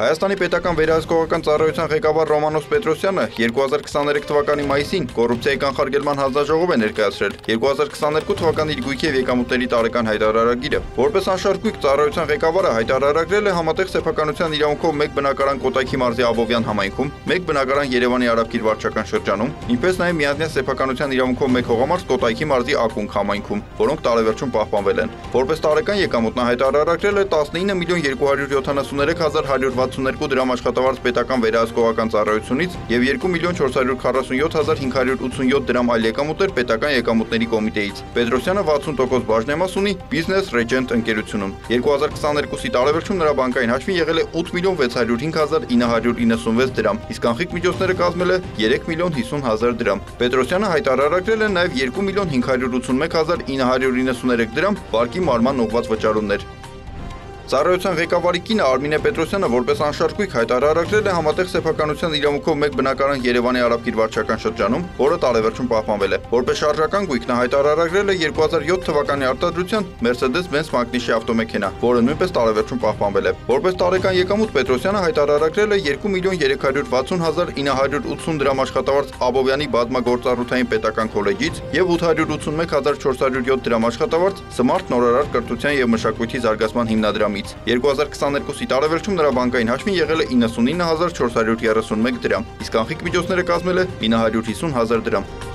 Հայաստանի պետական վերահսկողական ծառայության ղեկավար Ռոմանոս Պետրոսյանը 2023 թվականի մայիսին կոռուպցիայի կանխարգելման հանձնաժողով է ներկայացրել 2022 թվականի գույքի եւ եկամուտների տարեկան հայտարարագիրը։ Որպես անշարժույթ ծառայության ղեկավարը հայտարարագրել է համատեղ սեփականության իրավունքով մեկ բնակարան Կոտայքի մարզի Աբովյան համայնքում, մեկ բնակարան Երևանի Արաբկիր վարչական շրջանում, ինչպես նաեւ միաձայն սեփականության իրավունքով մեկ հողամարս Կոտայքի մարզի Ակունք համայնքում, որոնք տարեվերջում պահպանվել են։ Որպես տարեկան եկամուտ նա հայտարարագրել է 19 միլիոն 273 162 դրամ աշխատավարձ պետական վերահսկողական ծառայությունից եւ 2 միլիոն 447587 դրամ այլ եկամուտներ պետական եկամուտների կոմիտեից։ Պետրոսյանը 60% բաժնեմաս ունի Business Regent ընկերությունում։ 2022-ի տարեվերջում նրա բանկային հաշվին եղել է 8 միլիոն 605996 դրամ, իսկ անխիկ միջոցները կազմել է 3 միլիոն 50 հազար դրամ։ Պետրոսյանը հայտարարագրել է նաև 2 միլիոն 581993 դրամ վարկի մարման ուղղված վճարումներ։ Ծառայության ղեկավարի կինը Արմինե Պետրոսյանը որպես անշարժույթ հայտարարագրել է համատեղ սեփականության իրավունքով մեկ բնակարան Երևանի Արաբկիր վարչական շրջանում, որը տարեվերջում պահպանվել է։ Որպես շարժական գույք նա հայտարարագրել է 2007 թվականի արտադրության Mercedes-Benz Magnishi ավտոմեքենա, որը նույնպես տարեվերջում պահպանվել է։ Որպես տարեկան եկամուտ Պետրոսյանը հայտարարագրել է 2 միլիոն 360980 դրամ աշխատավարձ Աբովյանի բազմագործառութային պետական քոլեջից եւ 881407 դրամ աշխատավարձ Smart նորարար կրթության եւ մշակույթի զարգացման հիմնադրամի կողմից։ 2022-ի տարեվերջում նրա բանկային հաշվին եղել է 99431 դրամ, իսկ անխիկ միջոցները կազմել է 950 հազար դրամ։